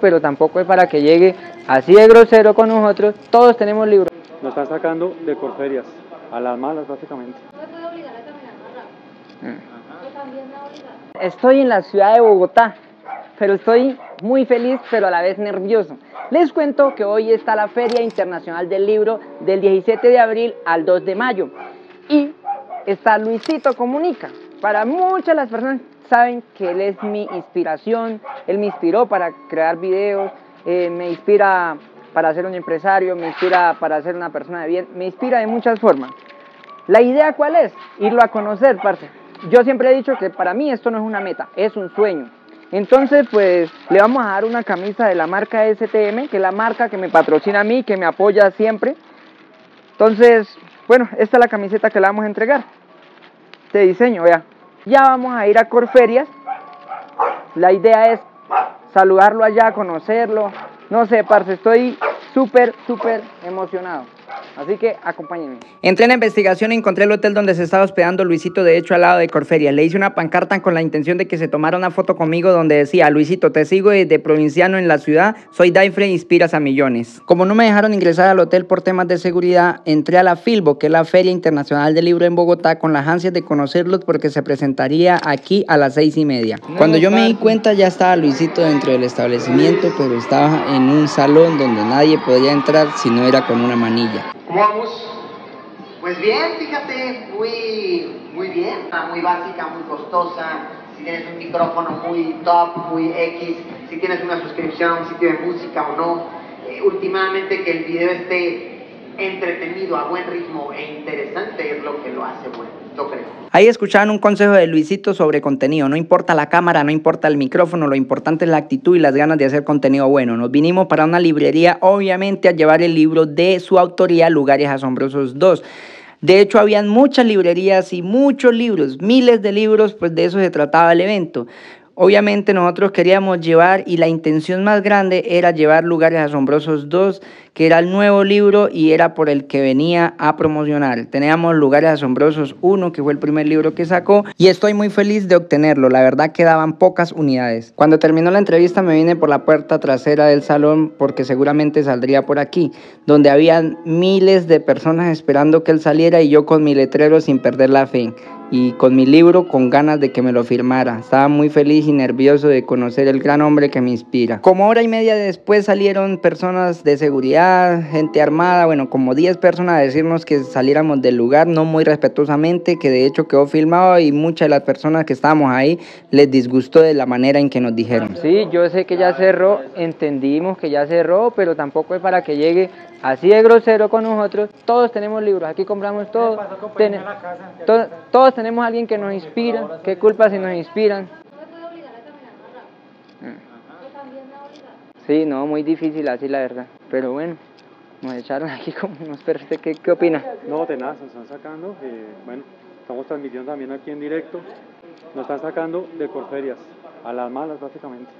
pero tampoco es para que llegue así de grosero con nosotros. Todos tenemos libros. Nos están sacando de Corferias, a las malas básicamente. Estoy en la ciudad de Bogotá, pero estoy muy feliz, pero a la vez nervioso. Les cuento que hoy está la Feria Internacional del Libro del 17 de abril al 2 de mayo y está Luisito Comunica. Para muchas las personas saben que él es mi inspiración, él me inspiró para crear videos, eh, me inspira para ser un empresario, me inspira para ser una persona de bien, me inspira de muchas formas. La idea cuál es? Irlo a conocer, parce. Yo siempre he dicho que para mí esto no es una meta, es un sueño. Entonces, pues le vamos a dar una camisa de la marca STM, que es la marca que me patrocina a mí, que me apoya siempre. Entonces, bueno, esta es la camiseta que le vamos a entregar. De diseño, vea. Ya vamos a ir a Corferias. La idea es saludarlo allá, conocerlo. No sé, parce, estoy súper, súper emocionado. Así que acompáñenme. Entré en la investigación y encontré el hotel donde se estaba hospedando Luisito, de hecho al lado de Corferia. Le hice una pancarta con la intención de que se tomara una foto conmigo donde decía, Luisito, te sigo desde provinciano en la ciudad, soy Daifre, inspiras a millones. Como no me dejaron ingresar al hotel por temas de seguridad, entré a la Filbo, que es la Feria Internacional del Libro en Bogotá, con las ansias de conocerlos porque se presentaría aquí a las seis y media. Cuando yo me di cuenta ya estaba Luisito dentro del establecimiento, pero estaba en un salón donde nadie podía entrar si no era con una manilla. ¿Cómo vamos? Pues bien, fíjate, muy, muy bien, muy básica, muy costosa. Si tienes un micrófono muy top, muy X, si tienes una suscripción a un sitio de música o no. Eh, últimamente que el video esté entretenido, a buen ritmo e interesante es lo que lo hace bueno. Ahí escuchaban un consejo de Luisito sobre contenido. No importa la cámara, no importa el micrófono, lo importante es la actitud y las ganas de hacer contenido bueno. Nos vinimos para una librería, obviamente, a llevar el libro de su autoría, Lugares Asombrosos 2. De hecho, habían muchas librerías y muchos libros, miles de libros, pues de eso se trataba el evento. Obviamente nosotros queríamos llevar y la intención más grande era llevar Lugares Asombrosos 2, que era el nuevo libro y era por el que venía a promocionar. Teníamos Lugares Asombrosos 1, que fue el primer libro que sacó, y estoy muy feliz de obtenerlo. La verdad quedaban pocas unidades. Cuando terminó la entrevista me vine por la puerta trasera del salón porque seguramente saldría por aquí, donde habían miles de personas esperando que él saliera y yo con mi letrero sin perder la fe y con mi libro con ganas de que me lo firmara. Estaba muy feliz y nervioso de conocer el gran hombre que me inspira. Como hora y media después salieron personas de seguridad, gente armada, bueno, como 10 personas a decirnos que saliéramos del lugar, no muy respetuosamente, que de hecho quedó filmado y muchas de las personas que estábamos ahí les disgustó de la manera en que nos dijeron. Sí, yo sé que ya cerró, entendimos que ya cerró, pero tampoco es para que llegue así de grosero con nosotros. Todos tenemos libros, aquí compramos todo. todos tenemos a alguien que nos inspira. ¿Qué culpa si nos inspiran? Sí, no, muy difícil así la verdad. Pero bueno, nos echaron aquí como unos perros. ¿Qué, qué opina? No, tenaz, nos están sacando. Eh, bueno, estamos transmitiendo también aquí en directo. Nos están sacando de Corferias, a las malas básicamente.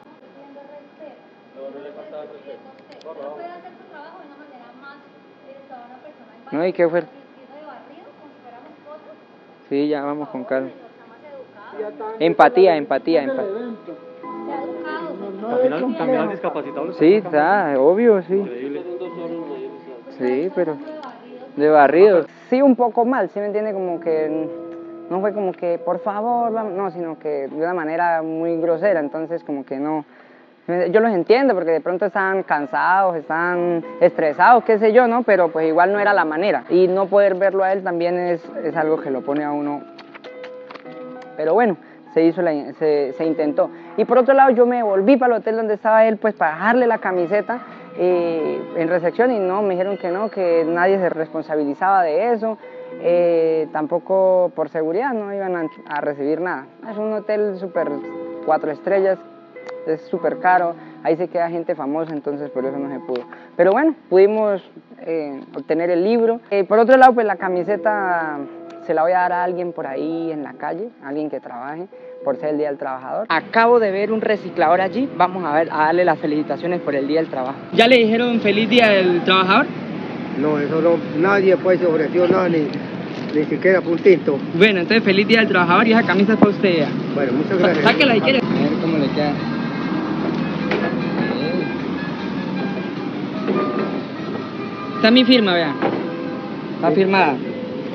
No, ¿y qué fue? Sí, ya vamos con calma. Empatía, empatía, empatía. ¿También al discapacitado? Sí, está, obvio, sí. Sí, pero de barrido. Sí, un poco mal, ¿sí me entiende? Como que no fue como que, por favor, no, sino que de una manera muy grosera, entonces como que no, yo los entiendo porque de pronto están cansados, están estresados, qué sé yo, ¿no? Pero pues igual no era la manera. Y no poder verlo a él también es, es algo que lo pone a uno... Pero bueno, se hizo, se, se, intentó. Y por otro lado yo me volví para el hotel donde estaba él pues para dejarle la camiseta eh, en recepción y no, me dijeron que no, que nadie se responsabilizaba de eso. Eh, tampoco por seguridad no iban a, a recibir nada. Es un hotel súper cuatro estrellas es súper caro, ahí se queda gente famosa, entonces por eso no se pudo. Pero bueno, pudimos eh, obtener el libro. Eh, por otro lado, pues la camiseta se la voy a dar a alguien por ahí en la calle, alguien que trabaje, por ser el Día del Trabajador. Acabo de ver un reciclador allí, vamos a, ver, a darle las felicitaciones por el Día del Trabajo. ¿Ya le dijeron feliz Día del Trabajador? No, eso no, nadie pues se ofreció nada ni, ni siquiera puntito. Bueno, entonces feliz Día del Trabajador y esa camisa es para usted. Bueno, muchas gracias. Sáquela si quiere. A ver cómo le queda. Está mi firma, vea. Está firmada.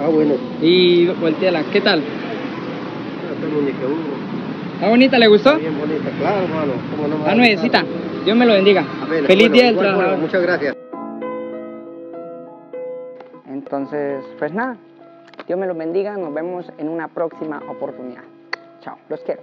Ah, bueno. Y volteala. ¿Qué tal? Esta muñeca, uh, ¿Está bonita? ¿Le gustó? está bien bonita, claro, hermano. ¿Cómo no Ah, nuevecita. Dios me lo bendiga. Feliz Bueno, día del bueno, trabajador. muchas gracias. Entonces, pues nada. Dios me los bendiga. Nos vemos en una próxima oportunidad. Chao. Los quiero.